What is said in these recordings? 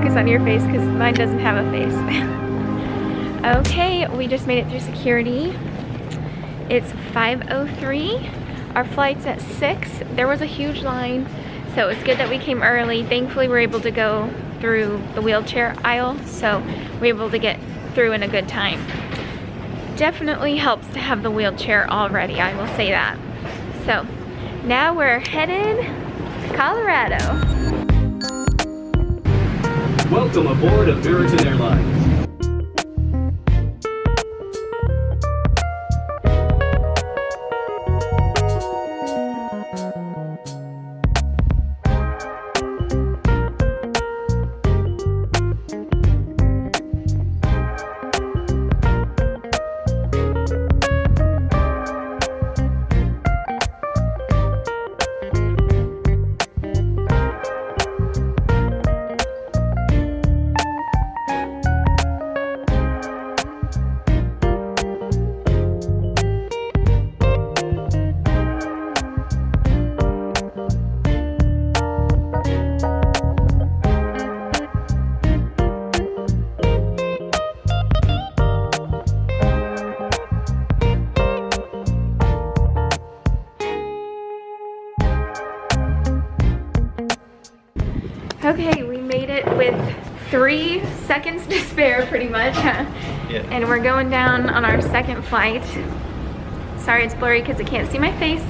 focus on your face because mine doesn't have a face. okay, we just made it through security. It's 5.03. Our flight's at 6. There was a huge line, so it's good that we came early. Thankfully, we are able to go through the wheelchair aisle, so we are able to get through in a good time. Definitely helps to have the wheelchair already, I will say that. So, now we're headed to Colorado. Welcome aboard American Airlines. Okay, we made it with three seconds to spare pretty much. Yeah. And we're going down on our second flight. Sorry it's blurry because I can't see my face.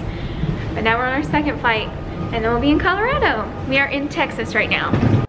But now we're on our second flight and then we'll be in Colorado. We are in Texas right now.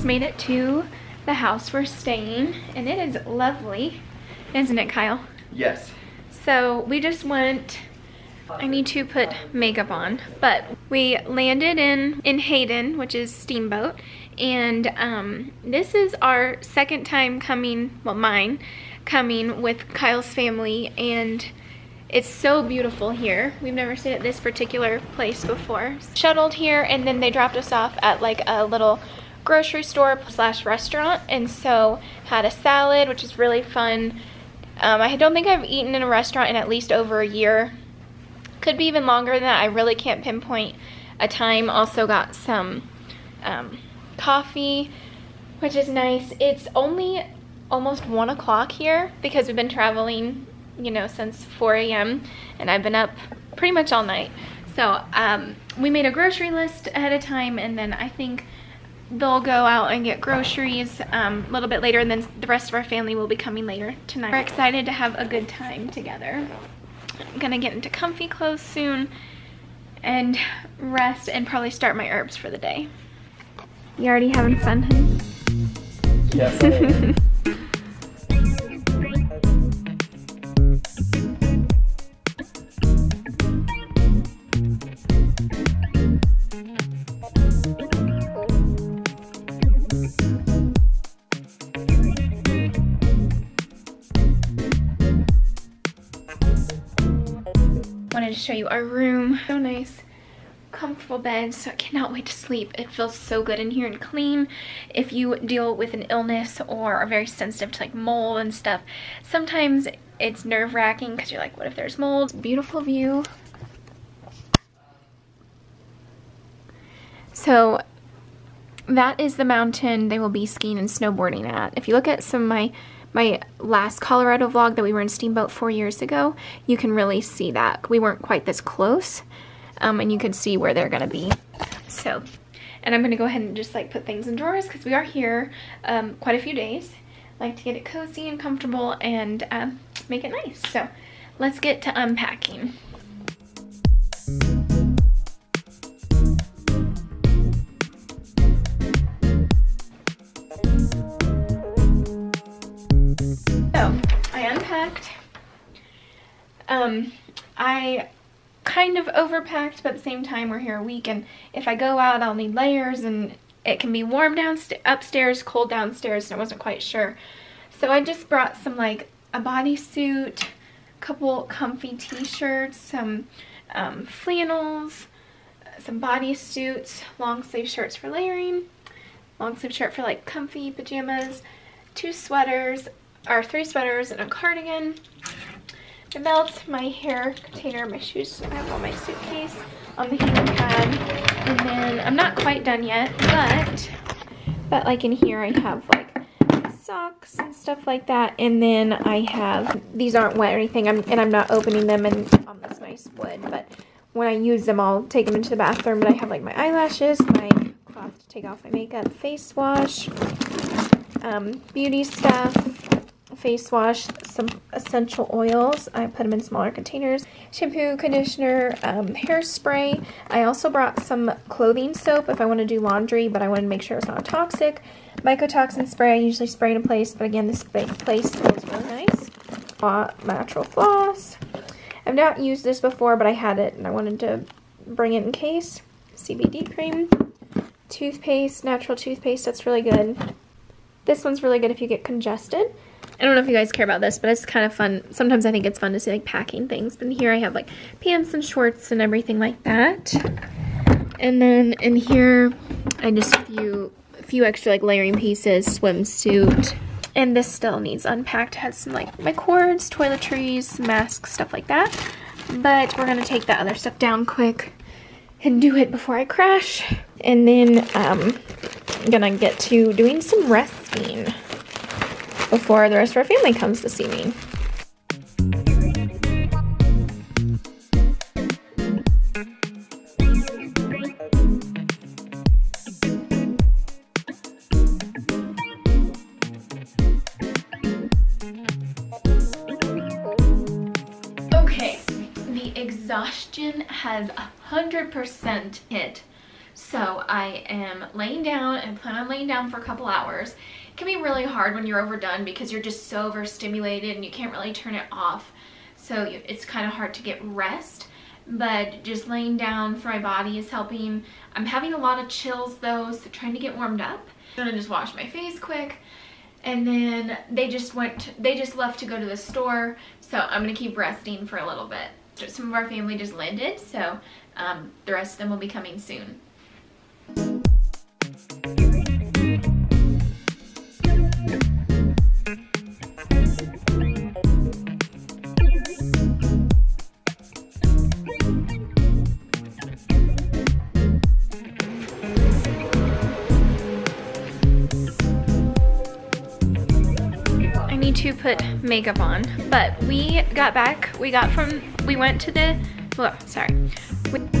Just made it to the house we're staying, and it is lovely, isn't it, Kyle? Yes. So we just went, I need to put makeup on, but we landed in, in Hayden, which is Steamboat, and um, this is our second time coming, well mine, coming with Kyle's family, and it's so beautiful here. We've never stayed at this particular place before. Shuttled here and then they dropped us off at like a little grocery store slash restaurant and so had a salad which is really fun. Um, I don't think I've eaten in a restaurant in at least over a year. Could be even longer than that. I really can't pinpoint a time. Also got some um, coffee which is nice. It's only almost 1 o'clock here because we've been traveling you know, since 4 a.m. and I've been up pretty much all night. So um, we made a grocery list ahead of time and then I think they'll go out and get groceries um, a little bit later and then the rest of our family will be coming later tonight. We're excited to have a good time together. I'm gonna get into comfy clothes soon and rest and probably start my herbs for the day. You already having fun, honey? Yeah. show you our room. So nice comfortable bed so I cannot wait to sleep. It feels so good in here and clean. If you deal with an illness or are very sensitive to like mold and stuff, sometimes it's nerve-wracking because you're like, what if there's mold? Beautiful view. So that is the mountain they will be skiing and snowboarding at. If you look at some of my my last Colorado vlog that we were in Steamboat four years ago, you can really see that. We weren't quite this close, um, and you can see where they're gonna be. So, and I'm gonna go ahead and just like put things in drawers because we are here um, quite a few days. Like to get it cozy and comfortable and um, make it nice. So let's get to unpacking. Um, I kind of overpacked, but at the same time we're here a week and if I go out I'll need layers and it can be warm downstairs, upstairs, cold downstairs and I wasn't quite sure. So I just brought some like a bodysuit, a couple comfy t-shirts, some um, flannels, some bodysuits, long sleeve shirts for layering, long sleeve shirt for like comfy pajamas, two sweaters, or three sweaters and a cardigan, my belt, my hair container, my shoes. I have all my suitcase on the hanger pad. And then I'm not quite done yet, but but like in here I have like socks and stuff like that. And then I have these aren't wet or anything. I'm and I'm not opening them and on this nice wood, but when I use them I'll take them into the bathroom. But I have like my eyelashes, my cloth to take off my makeup, face wash, um, beauty stuff, face wash, some essential oils. I put them in smaller containers. Shampoo, conditioner, um, hairspray. I also brought some clothing soap if I want to do laundry, but I want to make sure it's not toxic. Mycotoxin spray. I usually spray in a place, but again, this place smells really nice. Natural floss. I've not used this before, but I had it and I wanted to bring it in case. CBD cream. Toothpaste, natural toothpaste. That's really good. This one's really good if you get congested. I don't know if you guys care about this, but it's kind of fun. Sometimes I think it's fun to see like packing things. But here I have like pants and shorts and everything like that. And then in here I just a few, a few extra like layering pieces, swimsuit. And this still needs unpacked. It has some like my cords, toiletries, masks, stuff like that. But we're gonna take that other stuff down quick and do it before I crash. And then um, I'm gonna get to doing some resting before the rest of our family comes to see me. Okay, the exhaustion has 100% hit. So I am laying down and plan on laying down for a couple hours It can be really hard when you're overdone because you're just so overstimulated and you can't really turn it off. So it's kind of hard to get rest but just laying down for my body is helping. I'm having a lot of chills though, so trying to get warmed up. I'm gonna just wash my face quick. And then they just went, they just left to go to the store. So I'm gonna keep resting for a little bit. Some of our family just landed, so um, the rest of them will be coming soon. Makeup on, but we got back, we got from, we went to the, well, sorry. We,